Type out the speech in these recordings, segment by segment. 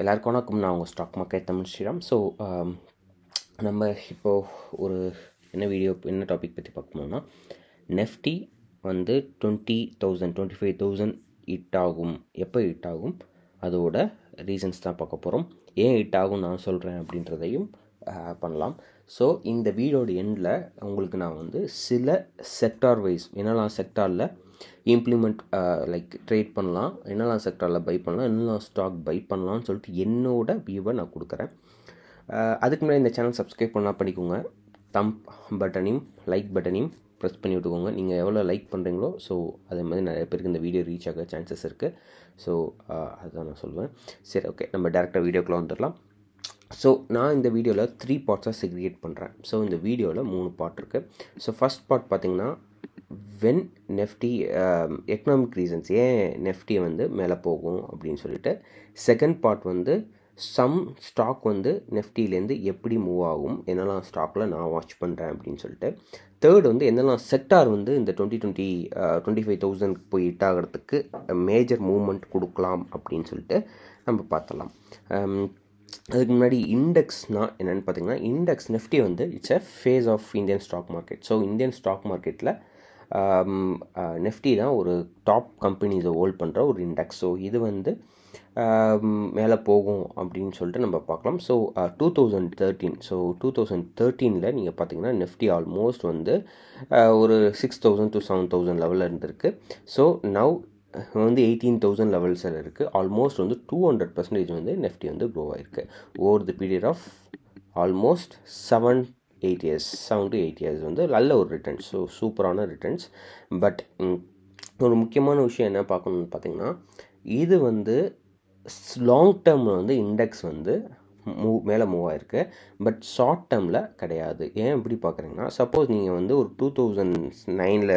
எல்லாருக்கும் வணக்கம். நான் உங்கள் stock market Tamil Sriram. So um, நம்ம இப்போது ஒரு என்ன வீடியோ என்ன டாபிக் பற்றி பார்க்கணும்னா நெஃப்டி வந்து twenty thousand twenty five thousand hit ஆகும். எப்போ ஹிட் ஆகும்? அதோட ரீசன்ஸ் தான் பார்க்க போகிறோம் ஏன் ஹிட் ஆகும் நான் சொல்கிறேன் அப்படின்றதையும் பண்ணலாம். ஸோ இந்த வீடியோட எண்டில் உங்களுக்கு நான் வந்து சில செக்டார் வைஸ் என்னெல்லாம் செக்டாரில் இம்ப்ளிமெண்ட் லைக் ட்ரேட் பண்ணலாம். என்னெல்லாம் செக்டரில் பை பண்ணலாம் என்னெல்லாம் ஸ்டாக் பை பண்ணலாம்னு சொல்லிட்டு என்னோட வியூவை நான் கொடுக்குறேன். அதுக்கு முன்னாடி இந்த சேனல் சப்ஸ்கிரைப் பண்ணால் பண்ணிக்கோங்க தம் பட்டனையும் லைக் பட்டனையும் ப்ரெஸ் பண்ணி விட்டுக்கோங்க. நீங்கள் எவ்வளோ லைக் பண்ணுறீங்களோ ஸோ அதே மாதிரி நிறைய பேருக்கு இந்த வீடியோ ரீச் ஆக சான்சஸ் இருக்குது ஸோ அதுதான் நான் சொல்லுவேன். சரி ஓகே நம்ம டேரெக்டாக வீடியோக்குள்ளே வந்துடலாம். ஸோ நான் இந்த வீடியோவில் த்ரீ பார்ட்ஸாக செக்ரிகேட் பண்ணுறேன் ஸோ இந்த வீடியோவில் மூணு பார்ட் இருக்குது ஸோ ஃபஸ்ட் பார்ட் பார்த்திங்கன்னா வென் நெஃப்டி எக்கனாமிக் ரீசன்ஸ் ஏன் நெஃப்டி வந்து மேலே போகும் அப்படின்னு சொல்லிட்டு செகண்ட் பார்ட் வந்து சம் ஸ்டாக் வந்து நெஃப்டிலேருந்து எப்படி மூவ் ஆகும் என்னெல்லாம் ஸ்டாக்கில் நான் வாட்ச் பண்ணுறேன் அப்படின்னு சொல்லிட்டு தேர்ட் வந்து என்னெல்லாம் செக்டார் வந்து இந்த twenty twenty twenty five thousand போய் ஹிட் ஆகிறதுக்கு மேஜர் மூவ்மெண்ட் கொடுக்கலாம் அப்படின்னு சொல்லிட்டு நம்ம பார்த்தலாம் um, அதுக்கு முன்னாடி இண்டெக்ஸ்னால் என்னென்னு பார்த்தீங்கன்னா இண்டெக்ஸ் நெஃப்டி வந்து it's a face of Indian stock market so Indian stock மார்க்கெட்டில் நெஃப்டி தான் ஒரு டாப் கம்பெனிஸை ஹோல்ட் பண்ணுற ஒரு இண்டெக்ஸ் ஸோ இது வந்து மேலே போகும் அப்படின்னு சொல்லிட்டு நம்ம பார்க்கலாம். So two thousand thirteen so two thousand தேர்ட்டீனில் நீங்கள் பார்த்தீங்கன்னா நிஃப்டி ஆல்மோஸ்ட் வந்து ஒரு six thousand to seven thousand லெவலில் இருந்திருக்கு. ஸோ நவ் வந்து எயிட்டீன் தௌசண்ட் லெவல்ஸில் இருக்குது ஆல்மோஸ்ட் வந்து டூ ஹண்ட்ரட் பர்சன்டேஜ் வந்து நெஃப்டி வந்து க்ரோ ஆயிருக்கு. Over the period of almost seven eight years seven to eight years வந்து நல்ல ஒரு ரிட்டர்ன்ஸ் ஸோ சூப்பரான ரிட்டர்ன்ஸ் பட் ஒரு முக்கியமான விஷயம் என்ன பார்க்கணும்னு பார்த்தீங்கன்னா இது வந்து லாங் டேர்மில் வந்து இண்டெக்ஸ் வந்து மூவ் மேலே மூவ் ஆயிருக்கு. பட் ஷார்ட் டேர்மில் கிடையாது. ஏன் எப்படி பார்க்குறீங்கன்னா சப்போஸ் நீங்கள் வந்து ஒரு டூ தௌசண்ட் நைனில்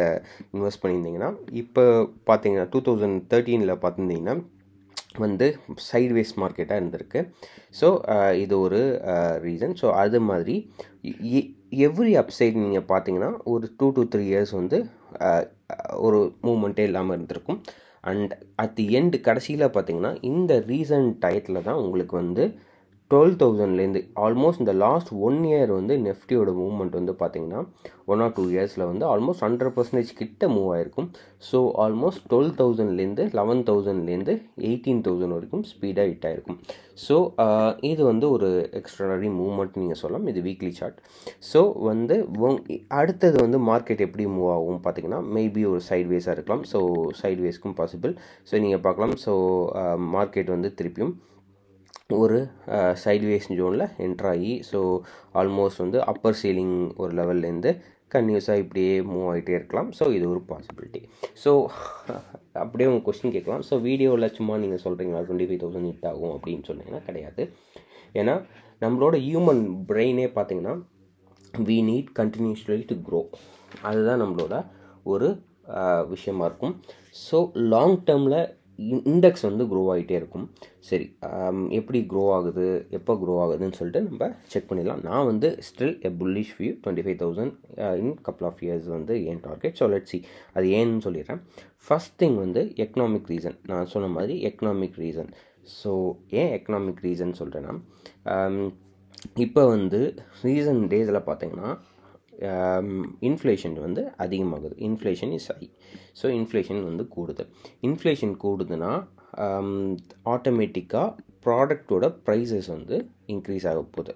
இன்வெஸ்ட் பண்ணியிருந்தீங்கன்னா இப்போ பார்த்தீங்கன்னா டூ தௌசண்ட் தேர்ட்டீனில் பார்த்துருந்தீங்கன்னா வந்து சைட்வேஸ் மார்க்கெட்டாக இருந்திருக்கு. ஸோ இது ஒரு ரீசன் ஸோ அது மாதிரி எவ்ரி அப்சைட் நீங்கள் பார்த்தீங்கன்னா ஒரு டூ டு த்ரீ இயர்ஸ் வந்து ஒரு மூமெண்ட்டே இல்லாமல் இருந்திருக்கும். அண்ட் அட் தி எண்டு கடைசியில் பார்த்தீங்கன்னா இந்த ரீசன்ட் டயத்தில் தான் உங்களுக்கு வந்து டுவெல் தௌசண்ட்லேருந்து ஆல்மோஸ்ட் இந்த லாஸ்ட் ஒன் இயர் வந்து நெஃப்டியோட மூவ்மெண்ட் வந்து பார்த்தீங்கன்னா ஒன் ஆர் டூ இயர்ஸில் வந்து ஆல்மோஸ்ட் ஹண்ட்ரட் பர்சன்டேஜ் கிட்ட மூவ் ஆயிருக்கும். ஸோ ஆல்மோஸ்ட் டுவெல் தௌசண்ட்லேருந்து லெவன் தௌசண்ட்லேருந்து எயிட்டீன் தௌசண்ட் வரைக்கும் ஸ்பீடாக ஹிட் ஆயிருக்கும். ஸோ இது வந்து ஒரு எக்ஸ்ட்ராடனரி மூவ்மெண்ட் நீங்கள் சொல்லலாம். இது வீக்லி சார்ட் ஸோ வந்து அடுத்தது வந்து மார்க்கெட் எப்படி மூவ் ஆகும் பார்த்தீங்கன்னா மேபி ஒரு சைட்வேஸாக இருக்கலாம். ஸோ சைட்வேஸ்க்கும் பாசிபிள் ஸோ நீங்கள் பார்க்கலாம். ஸோ மார்க்கெட் வந்து திருப்பியும் ஒரு சைட்வேஸ் ஜோனில் என்ட்ராகி ஸோ ஆல்மோஸ்ட் வந்து அப்பர் சீலிங் ஒரு லெவல்லேருந்து கன்யூஸாக இப்படியே மூவ் ஆகிட்டே இருக்கலாம். ஸோ இது ஒரு பாசிபிலிட்டி ஸோ அப்படியே உங்கள் கொஸ்டின் கேட்கலாம். ஸோ வீடியோவில் சும்மா நீங்கள் சொல்கிறீங்களா டுவெண்ட்டி ஃபைவ் தௌசண்ட் ஹிட் ஆகும் அப்படின்னு சொன்னீங்கன்னா கிடையாது. ஏன்னா நம்மளோட ஹியூமன் பிரெயினே பார்த்தீங்கன்னா we need continuously to grow அதுதான் நம்மளோட ஒரு விஷயமா இருக்கும். ஸோ லாங் டேர்மில் இண்டெக்ஸ் வந்து க்ரோ ஆகிட்டே இருக்கும். சரி எப்படி க்ரோ ஆகுது எப்போ க்ரோ ஆகுதுன்னு சொல்லிட்டு நம்ம செக் பண்ணிடலாம். நான் வந்து still a bullish view twenty five thousand in couple of years வந்து ஏன் டார்கெட் ஸோ லெட் சி அது ஏன்னு சொல்லிடுறேன். ஃபஸ்ட் திங் வந்து எக்கனாமிக் ரீசன் நான் சொன்ன மாதிரி எக்கனாமிக் ரீசன் ஸோ ஏன் எக்கனாமிக் ரீசன் சொல்கிறேன்னா இப்போ வந்து ரீசன் டேஸில் பார்த்தீங்கன்னா இன்ஃப்ளேஷன் வந்து அதிகமாகுது. Inflation is high so inflation வந்து கூடுது. இன்ஃப்ளேஷன் கூடுதுன்னா ஆட்டோமேட்டிக்காக ப்ராடக்டோட ப்ரைஸஸ் வந்து இன்க்ரீஸ் ஆக போகுது.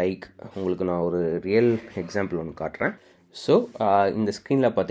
லைக் உங்களுக்கு நான் ஒரு ரியல் எக்ஸாம்பிள் ஒன்று காட்டுறேன். ஸோ இந்த ஸ்க்ரீனில் பார்த்து